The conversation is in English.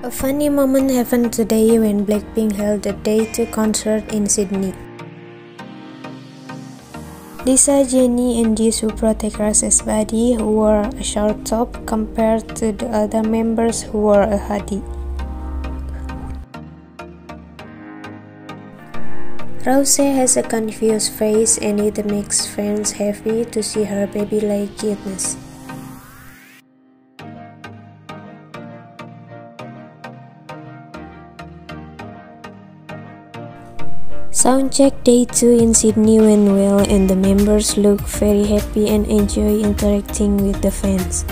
A funny moment happened today when Blackpink held a Day 2 concert in Sydney. Lisa, Jennie, and Jisoo protect Rose's body who wore a short top compared to the other members who wore a hoodie. Rose has a confused face and it makes fans happy to see her baby-like cuteness. Soundcheck day 2 in Sydney went well and the members look very happy and enjoy interacting with the fans.